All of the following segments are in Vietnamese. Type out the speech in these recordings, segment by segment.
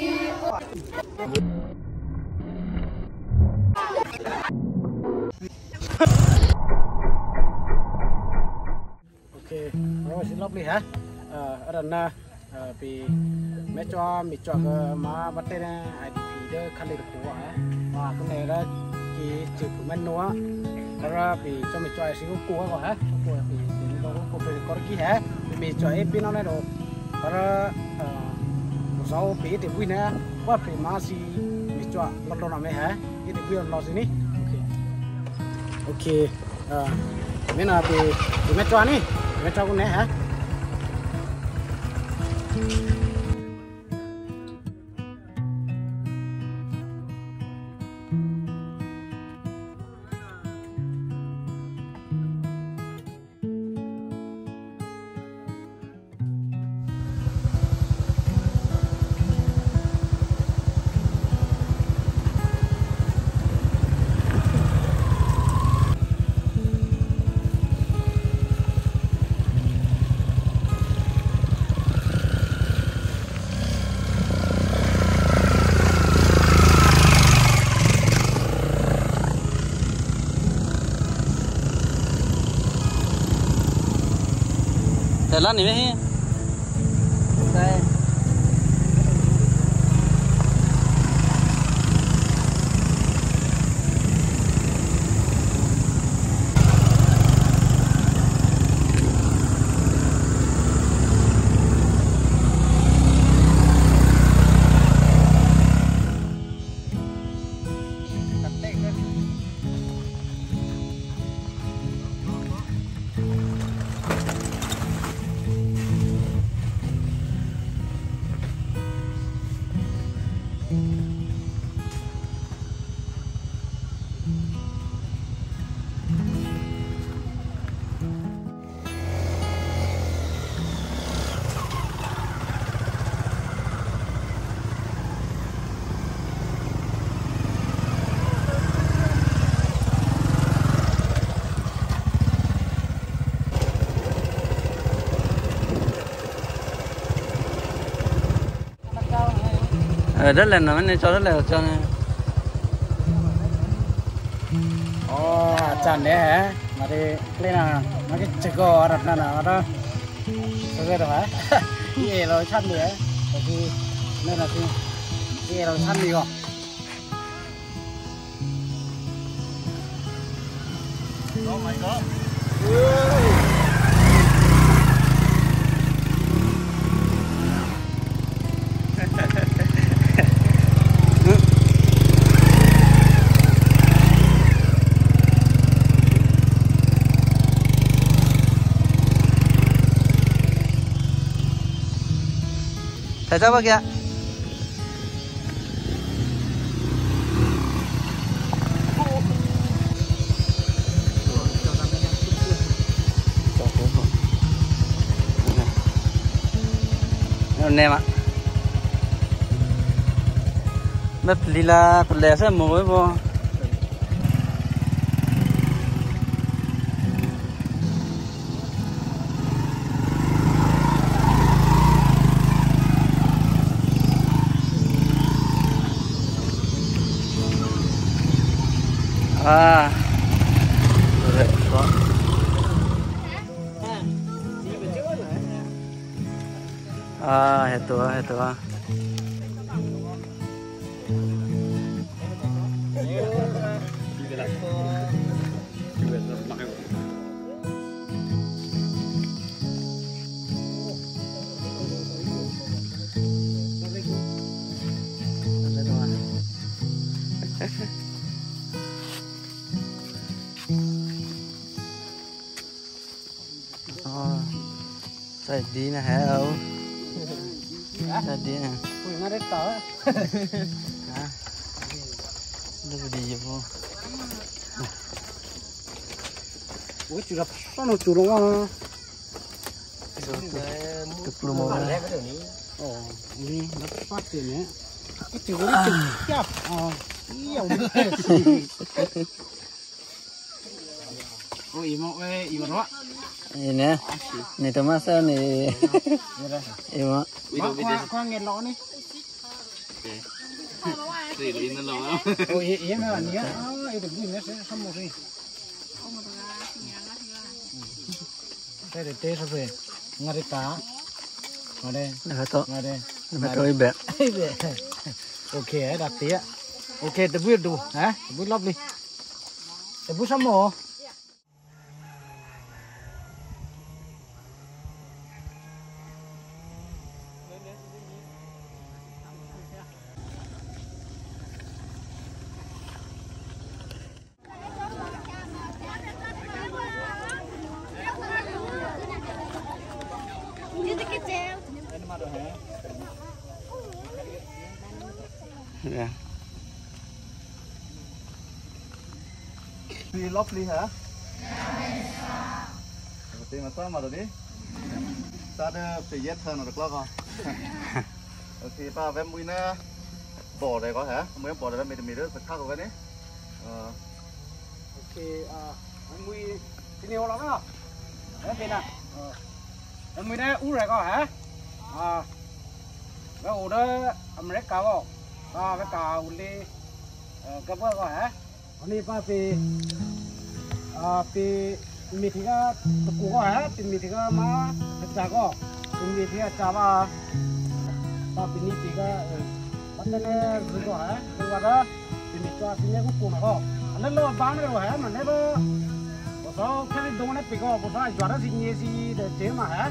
okay rồi xin lóc hả ở đây nè bị mấy cho mình cho cái má bắt tay này ai đi đó khăn được của hả và cái này đó chỉ chỉ của mình nữa bị cho mình cho ai xin có của hả của bị mình có có phải có cái hả mình cho em bên nó này rồi đó số bị thì vui nè. Quá phải má si bị cho lót lót nào mấy hả? Cái thì vui lót gì nè. Ok. Ok. Ờ mấy nào thì bị mấy cho nè mấy cho con nè hả? Để lăn đi rất là nó nên cho rất là cho nên. Ồ chẳng đấy hả? Mà đi lên nào nó cái chữ gò đặt nào nào đó. Cái đó hả? Cái rồi chăn nữa. Bởi vì nên là cái cái rồi chăn đi không Oh my god. Sao bác kia? Anh em ạ Mất lila còn lẻ sẽ mối vô À, hết tua hết tua di na hello. Saya di nó đấy tớ. Hả? Đâu có đi vô. Ui, chú đập sao nó chú đúng không? Cực. Ồ, đi, nó phát tiền nhé. Cái chú nó chụp chạp. Ờ, yêu đi. Ôi, ý mộ ơi, ý mộ đó. Ini, ni tu masa ni. Ibu. Bác khoa, khoa nghe lõ đi. Sì, lì nó lo. ôi ý ý mà nhớ à ý được gì nữa sẽ không một gì. Đây để tê sao về? Ngay đây cá. Ngay đây phải to. ngay đây phải to bẹ. ok đặt tía. Ok tập vui đủ. Hả? Tập vui lóc đi. Tập vui xong rồi Đi lovely hả? Tiên mà sao mà rồi đi? Sao đó phải dết hơn được không? Ok, ba vé mũi nó bỏ đây có hả? Mới bỏ đây mình mình rất là khác rồi đấy. Ờ, ok à anh mui cái nhiều lắm đó đấy bên nào anh mui đây u rồi có hả à cái u đó anh lấy cá vào à cái cá u đi cái bữa có hả anh đi ba pi à pi mi thì cái tập cũ pi thì cái má chả pi mi thì cái chả ba ba pi ni pi cái bắt tên rồi có hả đó pi mi cho pi này cũng cũ nó có lo bán rồi hả ha, nãy bữa bữa sau cái đồ này bị có bữa sau giờ đó gì nhiều gì để chế mà ha.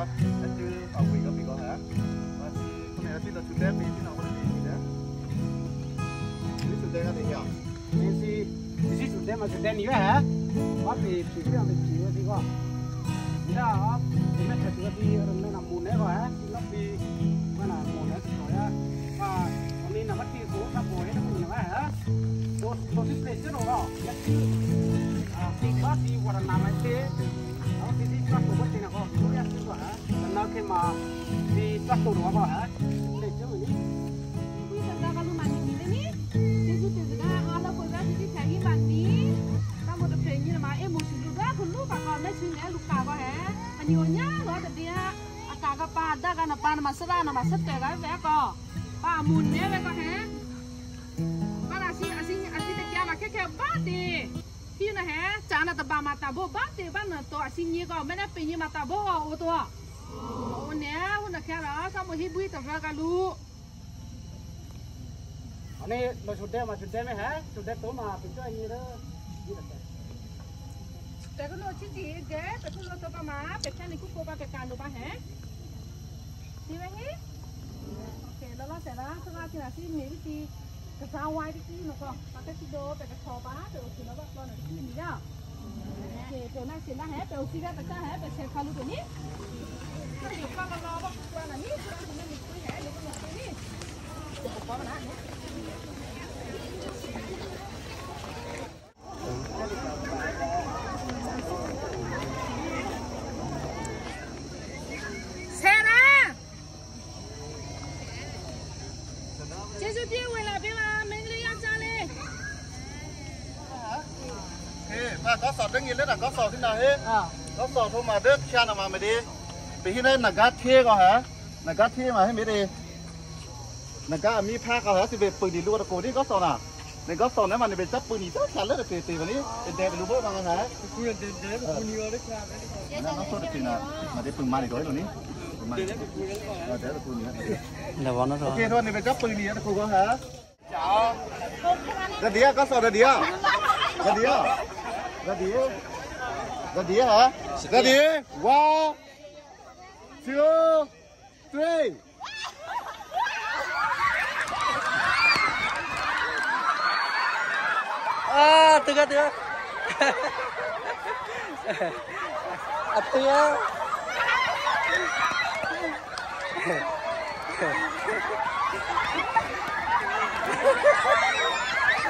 mà đi, chưa phút lát đi nào hả? Chưa tốt rồi, và anh biết chứ mình toàn đã bị ra mà hả? Nó không thể làm việc toàn nó đi qua. nên si si chủ đề mà chủ đề nhiều hả bắt bị chỉ biết bị chỉ cái gì có thì đó thì mấy cái chủ đề rồi nên là muốn đấy rồi hả masara na masat ka ga ve ko pa mun ne ve ko he pa na si asi asi te kya ma ke ke ba de hi na he cha na ta ba ma ta bo ba de ba na to asi ni ko me na pe ni ma ta bo o to o ne hu na kya ra sa mo hi bui ta ra ka lu. Anh ấy là chủ đề mà chủ đề này hả? Chủ đề tối mà mình cho anh ấy đó. Gì là cái te ko lo chi ti ge te ko lo to pa ma pe cha ni ku ko ba pe ka lu ok lo lo se ra sa ra ti na si mi ti ka sa wai ti ki no ko pa ka ti do pe ka tho ba pe o ti lo ba lo na ti ni này ok pe na si na he pe o si ga ta cha he pe se ka lu ni ti pa ka lo ba ku na ni sa ti cái này he le ko lo ကျေးဇူးပြည့်ဝင်လာပြီပါမင်္ဂလာယောက်ျားလေးเฮ้มาก็สอบเรื่องเงินเล่นอะก็สอบที่ไหนเฮ้ก็สอบโทรมาเด็กชาหนามาไม่ดีไปที่นั่นนักการเที่ยวก็ฮะนักการเที่ยวมาให้ไม่ดีนักการมีภาคก็ฮะสิเป็นปืนดีลูกตะโกนี่ก็สอบน่ะในก็สอบนั้นมันเป็นจับปืนดีจับฉันเล่นเตะตีวันนี้เป็ดูบ่อนมาไงฮะคุยเดินเดินคุยเยอะเลยครับนั่นก็สอบจมาได้ปืนมาอีกด้วยตรงนี้ là bọn nó rồi. Ok, thôi này phải gấp bưng đi nó cô có hả? Chào ra đĩa, có sò ra dạ đĩa? Ra đĩa? Ra đĩa? Ra đĩa hả? Ra đĩa. Wow. Two, three. À tựa tựa à tựa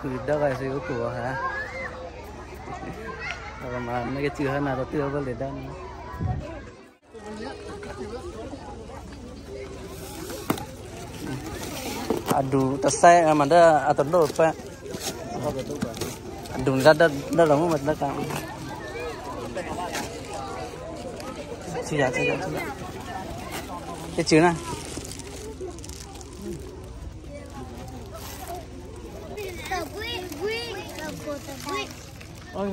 खरीदा ऐसे वो aduh atau pak aduh nggak ada lama siapa ya rồi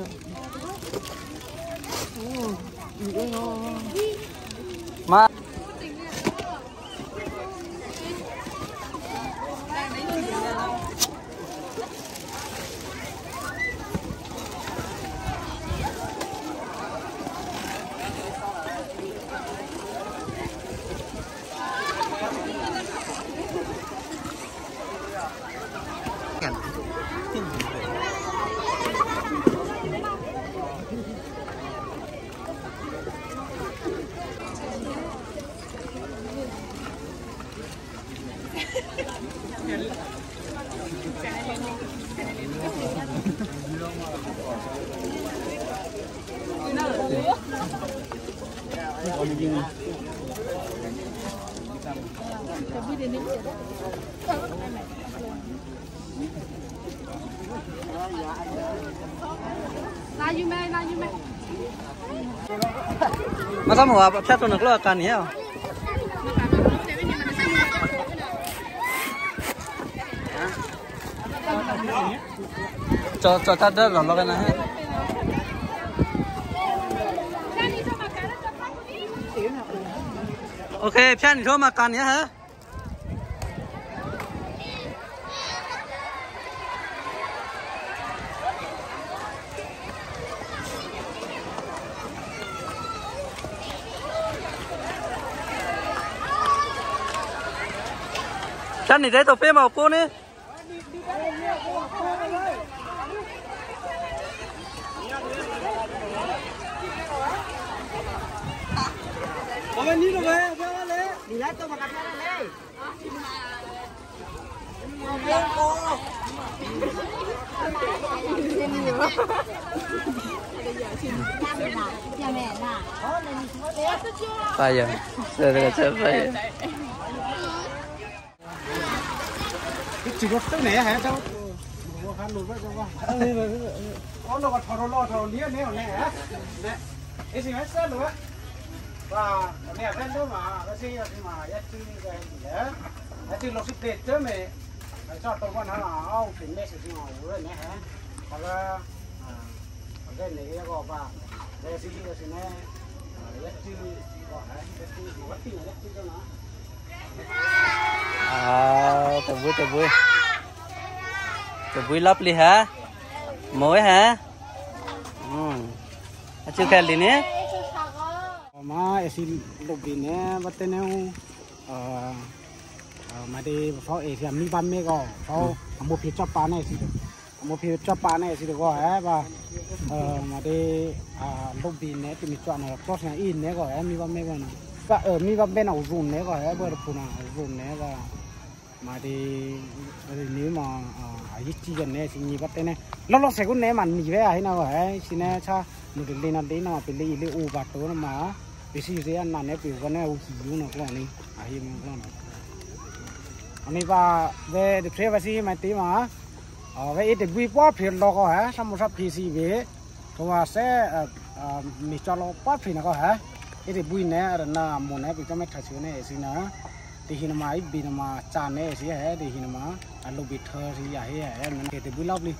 mà mấy cái chữ hơn là tôi tiêu vào để đăng aduh tasai amanda atau lo pa aduh dah dah dah lama mat dah kan sudah sudah sudah cái chữ này mà La như mê, la như mê. mà sao mà phép tôi được lo cần nhỉ cho cho ta đỡ rồi lo cái này ok phép thì thôi mà cần nhỉ hả Chân thì đấy tôi phê màu cô đi Phải giờ Giờ là sẽ phải chỉ có tức này hả khá lùi với đâu có nó còn thò lo thò lia nè nè hả? Nè cái gì hết sơ nữa và nè bên đó mà cái gì mà cái gì cái gì đó gì lột xịt tết chứ mày cho tôi con nó là ông tính mẹ sẽ rồi nè. Hả hoặc là cái này cái gọi vào cái gì cái gì nè. Cái gì gọi cái gì gọi cái gì cái gì cho nó à thật vui thật vui. Thật vui lovely hả? Mới hả? Ừ. Chưa khen đi nhé mà em lục bình nhé bắt tên nhau ờ, ờ, mà đi phao em thì mi ban mê gò. Phao một phía chop pan này thì một phía chop bán này thì được gọi ấy và mà đi à, lục bình nhé thì mình chọn là cross này in nhé gọi em mi ban mê gò này? Sa ở mi ban bên nào dùng nè, gọi ấy bữa được phun nào dùng nè, và mà thì thì nếu mà à, ở ít chi gần nè thì nhiều bắt tên này lo lo sẽ có nè, mà nhị về ấy nào vậy xin nè cha, một cái lên ăn đấy, nào bị lấy lấy u bát đó mà. Bị gì thế anh nè biểu con này u hiu nó còn này à hi mình còn anh ấy và về được thế và gì mà tí mà. Ở về ít được vui quá, phiền lo có hả? Xong một sắp kỳ gì về. Thì mà sẽ mình cho lo quá phiền nó có hả? iri bui ne ar na mo ne pika me thasi ne esi na ti hin ma i bin ma cha ne esi he ti hin ma alu bi thar hi ya he ya ne ke ti bui lop li